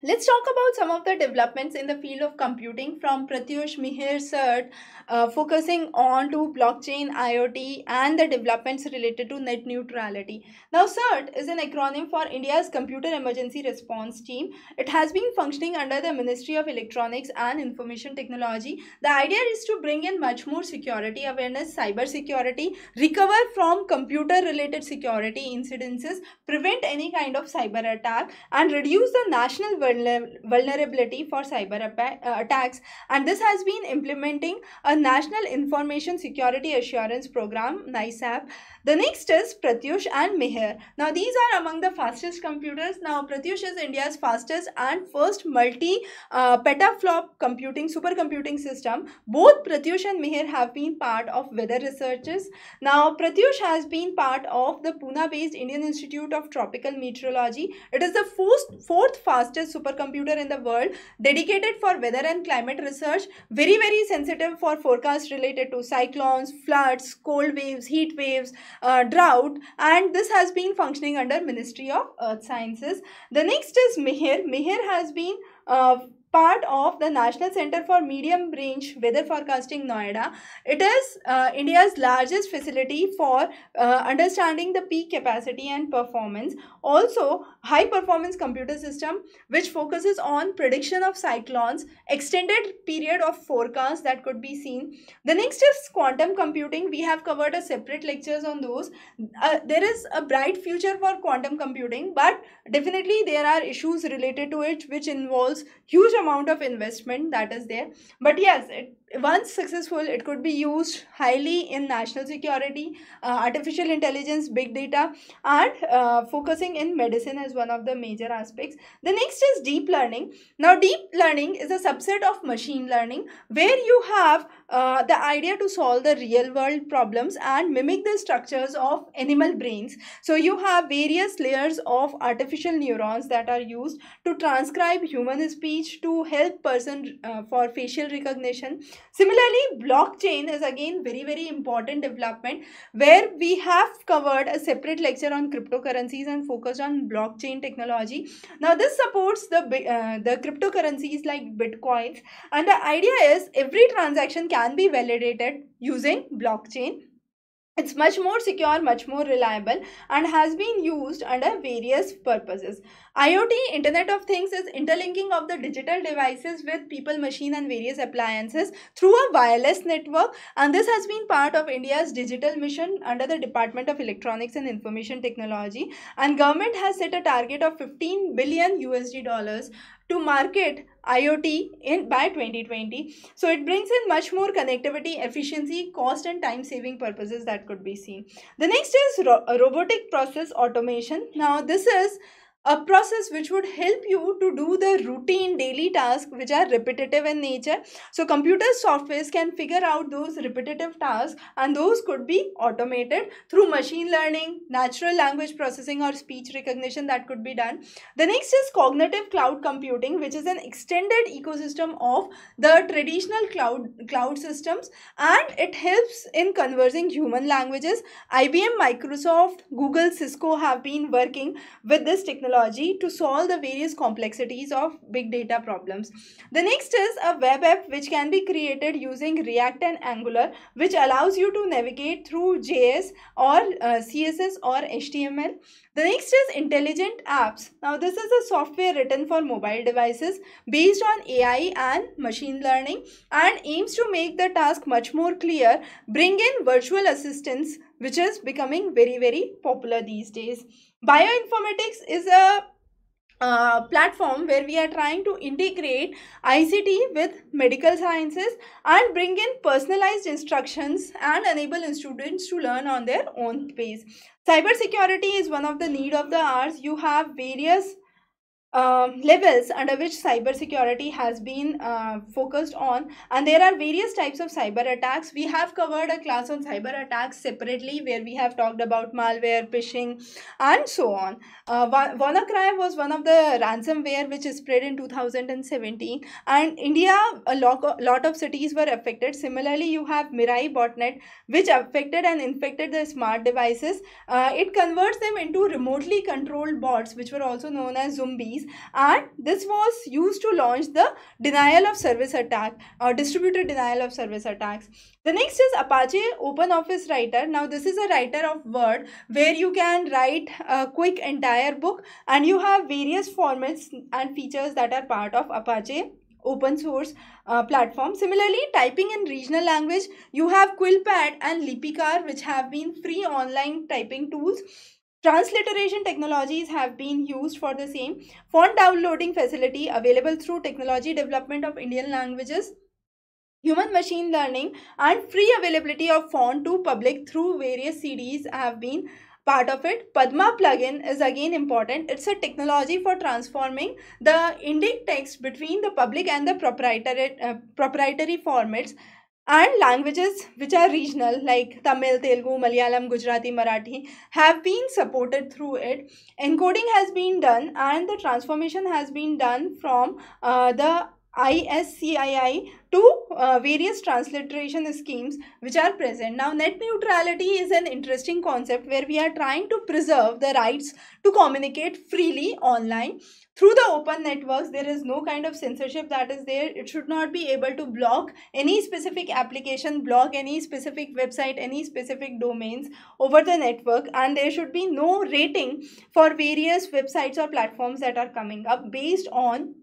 Let's talk about some of the developments in the field of computing from Pratyush Mihir CERT, uh, focusing on to blockchain, IoT, and the developments related to net neutrality. Now, CERT is an acronym for India's Computer Emergency Response Team. It has been functioning under the Ministry of Electronics and Information Technology. The idea is to bring in much more security awareness, cyber security, recover from computer-related security incidences, prevent any kind of cyber attack, and reduce the national vulnerability for cyber uh, attacks and this has been implementing a national information security assurance program NISAP the next is Pratyush and Mihir. Now these are among the fastest computers. Now Pratyush is India's fastest and first multi uh, petaflop computing supercomputing system. Both Pratyush and Mihir have been part of weather researches. Now Pratyush has been part of the Pune based Indian Institute of Tropical Meteorology. It is the fourth, fourth fastest supercomputer in the world dedicated for weather and climate research. Very very sensitive for forecasts related to cyclones, floods, cold waves, heat waves, uh, drought and this has been functioning under Ministry of Earth Sciences. The next is Mihir. Mihir has been uh, part of the National Center for Medium Range Weather Forecasting Noida. It is uh, India's largest facility for uh, understanding the peak capacity and performance. Also, high performance computer system which focuses on prediction of cyclones, extended period of forecast that could be seen. The next is quantum computing. We have covered a separate lectures on those. Uh, there is a bright future for quantum computing but definitely there are issues related to it which involves huge amount of investment that is there. But yes it, once successful it could be used highly in national security uh, artificial intelligence big data and uh, focusing in medicine as one of the major aspects. The next is deep learning. Now deep learning is a subset of machine learning where you have uh, the idea to solve the real world problems and mimic the structures of animal brains. So you have various layers of artificial neurons that are used to transcribe human speech to help person uh, for facial recognition Similarly, blockchain is again very, very important development where we have covered a separate lecture on cryptocurrencies and focused on blockchain technology. Now, this supports the, uh, the cryptocurrencies like Bitcoins and the idea is every transaction can be validated using blockchain it's much more secure, much more reliable and has been used under various purposes. IoT, Internet of Things is interlinking of the digital devices with people, machine and various appliances through a wireless network and this has been part of India's digital mission under the Department of Electronics and Information Technology and government has set a target of 15 billion USD dollars to market IoT in by 2020. So it brings in much more connectivity, efficiency, cost and time saving purposes that could be seen. The next is ro robotic process automation. Now this is a process which would help you to do the routine daily tasks which are repetitive in nature. So computer softwares can figure out those repetitive tasks and those could be automated through machine learning, natural language processing or speech recognition that could be done. The next is cognitive cloud computing which is an extended ecosystem of the traditional cloud, cloud systems and it helps in conversing human languages. IBM, Microsoft, Google, Cisco have been working with this technology technology to solve the various complexities of big data problems. The next is a web app which can be created using React and Angular which allows you to navigate through JS or uh, CSS or HTML. The next is intelligent apps. Now this is a software written for mobile devices based on AI and machine learning and aims to make the task much more clear, bring in virtual assistants which is becoming very very popular these days. Bioinformatics is a uh, platform where we are trying to integrate ICT with medical sciences and bring in personalized instructions and enable students to learn on their own pace. Cybersecurity is one of the need of the hours. You have various um, levels under which cybersecurity has been uh, focused on. And there are various types of cyber attacks. We have covered a class on cyber attacks separately where we have talked about malware phishing and so on. Uh, WannaCry was one of the ransomware which is spread in 2017 and India a lot, lot of cities were affected. Similarly you have Mirai botnet which affected and infected the smart devices. Uh, it converts them into remotely controlled bots which were also known as zombies CDs and this was used to launch the denial of service attack or distributed denial of service attacks. The next is Apache Open Office Writer. Now this is a writer of Word where you can write a quick entire book and you have various formats and features that are part of Apache open source uh, platform. Similarly, typing in regional language, you have Quillpad and Lipikaar which have been free online typing tools. Transliteration technologies have been used for the same. Font downloading facility available through technology development of Indian languages. Human machine learning and free availability of font to public through various CDs have been part of it. Padma plugin is again important. It's a technology for transforming the Indic text between the public and the proprietary, uh, proprietary formats and languages which are regional like Tamil, Telugu, Malayalam, Gujarati, Marathi have been supported through it. Encoding has been done and the transformation has been done from uh, the ISCII to uh, various transliteration schemes which are present. Now, net neutrality is an interesting concept where we are trying to preserve the rights to communicate freely online. Through the open networks, there is no kind of censorship that is there. It should not be able to block any specific application, block any specific website, any specific domains over the network, and there should be no rating for various websites or platforms that are coming up based on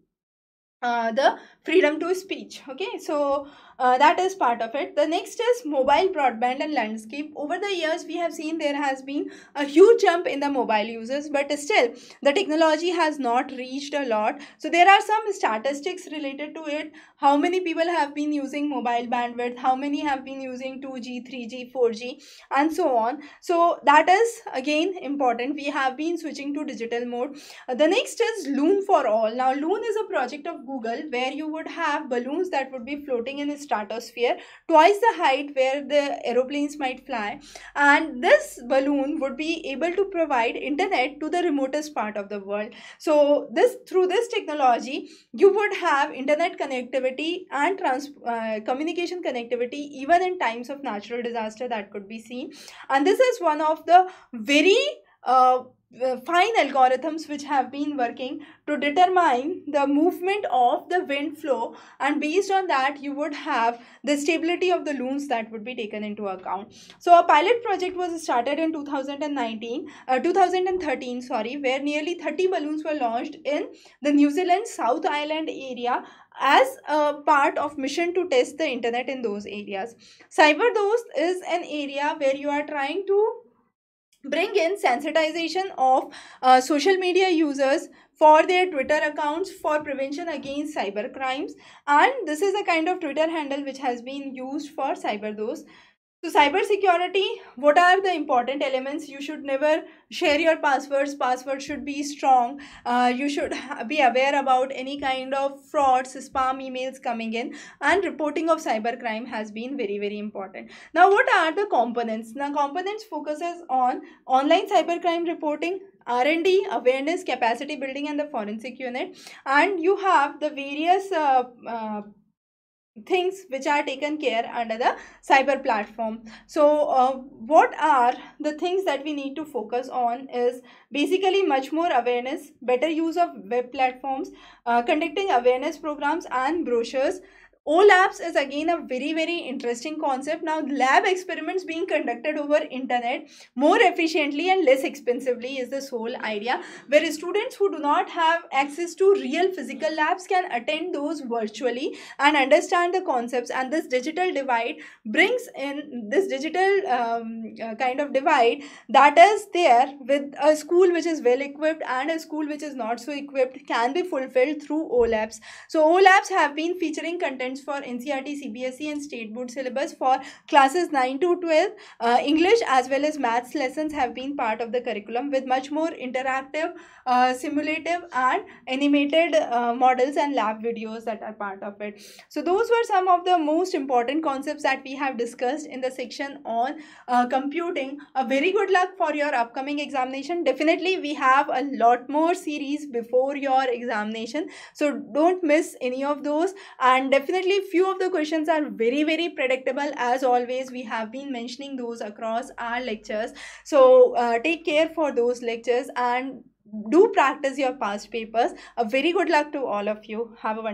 uh, the freedom to speech. Okay so uh, that is part of it. The next is mobile broadband and landscape. Over the years we have seen there has been a huge jump in the mobile users but still the technology has not reached a lot. So there are some statistics related to it. How many people have been using mobile bandwidth? How many have been using 2g 3g 4g and so on. So that is again important. We have been switching to digital mode. Uh, the next is loon for all. Now loon is a project of google where you would have balloons that would be floating in stratosphere twice the height where the aeroplanes might fly. And this balloon would be able to provide internet to the remotest part of the world. So this through this technology you would have internet connectivity and trans uh, communication connectivity even in times of natural disaster that could be seen. And this is one of the very uh, fine algorithms which have been working to determine the movement of the wind flow and based on that you would have the stability of the loons that would be taken into account. So a pilot project was started in 2019 uh, 2013 sorry where nearly 30 balloons were launched in the new zealand south island area as a part of mission to test the internet in those areas. CyberDost is an area where you are trying to bring in sensitization of uh, social media users for their Twitter accounts for prevention against cyber crimes. And this is a kind of Twitter handle which has been used for cyber CyberDost. So cyber security, what are the important elements? You should never share your passwords. Password should be strong. Uh, you should be aware about any kind of frauds, spam emails coming in and reporting of cybercrime has been very, very important. Now, what are the components? Now, components focuses on online cybercrime reporting, R&D, awareness, capacity building and the forensic unit. And you have the various uh, uh, things which are taken care under the cyber platform. So uh, what are the things that we need to focus on is basically much more awareness better use of web platforms uh, conducting awareness programs and brochures OLABs is again a very very interesting concept. Now lab experiments being conducted over internet more efficiently and less expensively is the sole idea where students who do not have access to real physical labs can attend those virtually and understand the concepts and this digital divide brings in this digital um, uh, kind of divide that is there with a school which is well equipped and a school which is not so equipped can be fulfilled through OLABs. So OLABs have been featuring content for NCERT, CBSE and state board syllabus for classes 9 to 12. Uh, English as well as maths lessons have been part of the curriculum with much more interactive, uh, simulative and animated uh, models and lab videos that are part of it. So those were some of the most important concepts that we have discussed in the section on uh, computing. A very good luck for your upcoming examination. Definitely we have a lot more series before your examination. So don't miss any of those and definitely definitely few of the questions are very very predictable. As always we have been mentioning those across our lectures. So uh, take care for those lectures and do practice your past papers. A very good luck to all of you. Have a wonderful